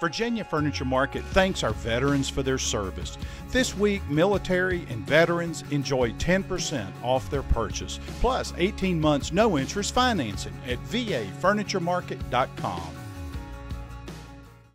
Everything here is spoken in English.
Virginia Furniture Market thanks our veterans for their service. This week, military and veterans enjoy 10% off their purchase, plus 18 months no interest financing at vafurnituremarket.com.